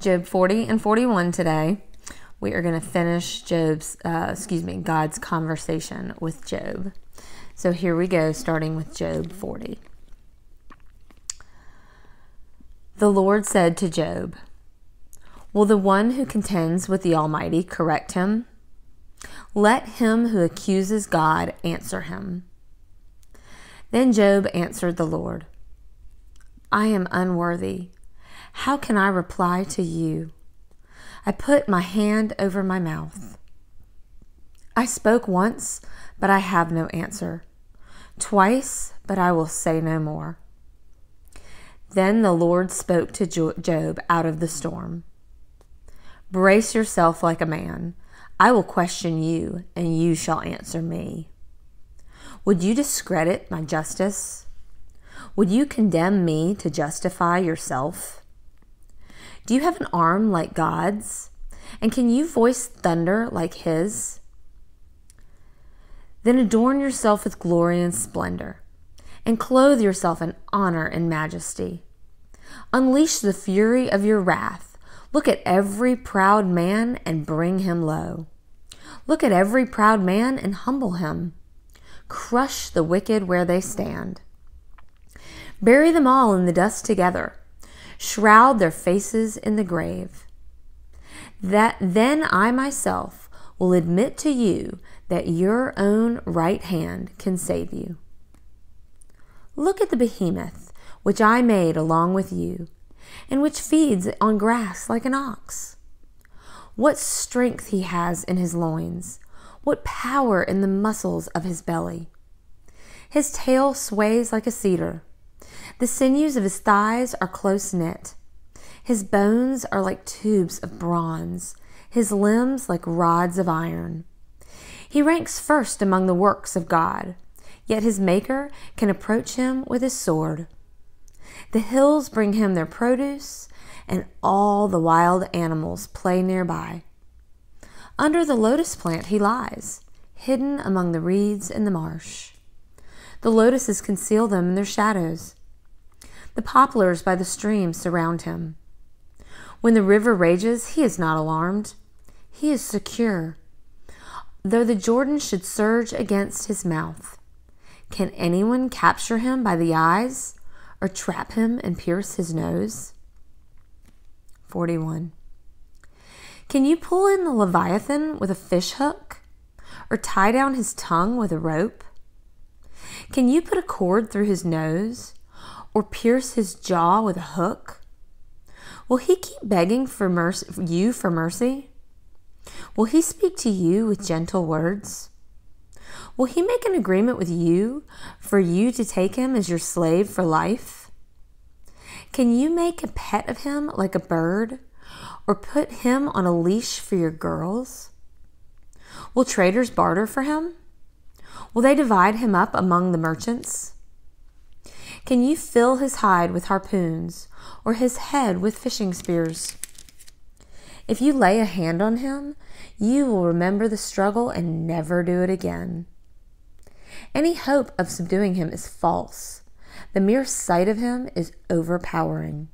Job 40 and 41 today. We are going to finish Job's, uh, excuse me, God's conversation with Job. So here we go, starting with Job 40. The Lord said to Job, Will the one who contends with the Almighty correct him? Let him who accuses God answer him. Then Job answered the Lord, I am unworthy. How can I reply to you? I put my hand over my mouth. I spoke once, but I have no answer. Twice, but I will say no more. Then the Lord spoke to Job out of the storm. Brace yourself like a man. I will question you, and you shall answer me. Would you discredit my justice? Would you condemn me to justify yourself? Do you have an arm like God's? And can you voice thunder like His? Then adorn yourself with glory and splendor, and clothe yourself in honor and majesty. Unleash the fury of your wrath. Look at every proud man and bring him low. Look at every proud man and humble him. Crush the wicked where they stand. Bury them all in the dust together shroud their faces in the grave. That then I myself will admit to you that your own right hand can save you. Look at the behemoth which I made along with you, and which feeds on grass like an ox. What strength he has in his loins, what power in the muscles of his belly. His tail sways like a cedar the sinews of his thighs are close knit. His bones are like tubes of bronze, his limbs like rods of iron. He ranks first among the works of God, yet his Maker can approach him with his sword. The hills bring him their produce, and all the wild animals play nearby. Under the lotus plant he lies, hidden among the reeds in the marsh. The lotuses conceal them in their shadows. The poplars by the stream surround him. When the river rages, he is not alarmed. He is secure. Though the Jordan should surge against his mouth, can anyone capture him by the eyes or trap him and pierce his nose? 41. Can you pull in the Leviathan with a fish hook or tie down his tongue with a rope? Can you put a cord through his nose or pierce his jaw with a hook? Will he keep begging for mercy, you for mercy? Will he speak to you with gentle words? Will he make an agreement with you for you to take him as your slave for life? Can you make a pet of him like a bird or put him on a leash for your girls? Will traders barter for him? Will they divide him up among the merchants? Can you fill his hide with harpoons, or his head with fishing spears? If you lay a hand on him, you will remember the struggle and never do it again. Any hope of subduing him is false. The mere sight of him is overpowering.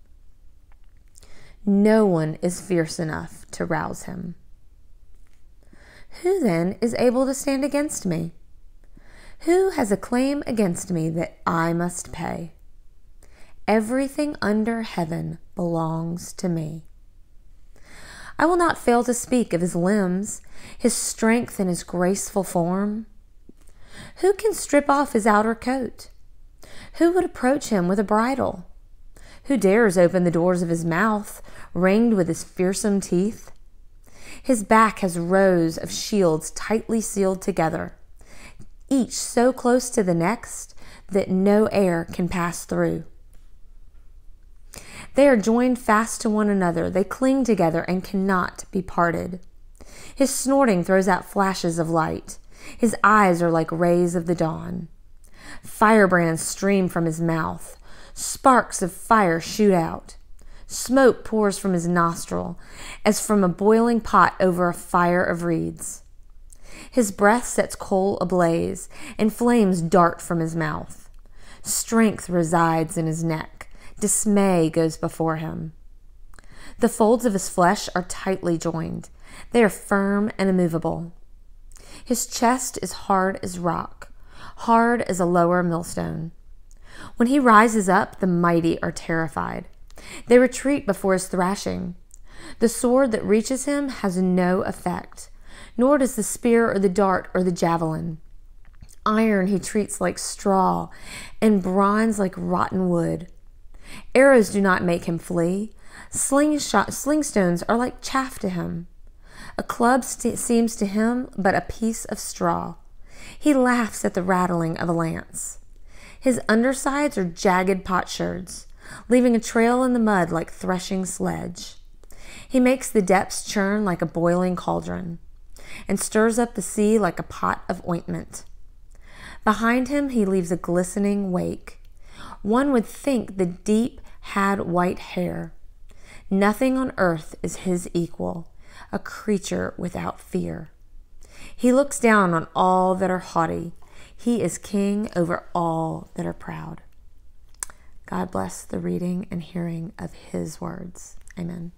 No one is fierce enough to rouse him. Who then is able to stand against me? Who has a claim against me that I must pay? Everything under heaven belongs to me. I will not fail to speak of his limbs, his strength, and his graceful form. Who can strip off his outer coat? Who would approach him with a bridle? Who dares open the doors of his mouth, ringed with his fearsome teeth? His back has rows of shields tightly sealed together each so close to the next that no air can pass through. They are joined fast to one another, they cling together and cannot be parted. His snorting throws out flashes of light. His eyes are like rays of the dawn. Firebrands stream from his mouth. Sparks of fire shoot out. Smoke pours from his nostril as from a boiling pot over a fire of reeds. His breath sets coal ablaze, and flames dart from his mouth. Strength resides in his neck. Dismay goes before him. The folds of his flesh are tightly joined, they are firm and immovable. His chest is hard as rock, hard as a lower millstone. When he rises up, the mighty are terrified. They retreat before his thrashing. The sword that reaches him has no effect, nor does the spear or the dart or the javelin. Iron he treats like straw, and bronze like rotten wood. Arrows do not make him flee. Slingshot, slingstones are like chaff to him. A club seems to him but a piece of straw. He laughs at the rattling of a lance. His undersides are jagged potsherds, leaving a trail in the mud like threshing sledge. He makes the depths churn like a boiling cauldron, and stirs up the sea like a pot of ointment. Behind him he leaves a glistening wake. One would think the deep had white hair. Nothing on earth is his equal, a creature without fear. He looks down on all that are haughty. He is king over all that are proud. God bless the reading and hearing of his words. Amen.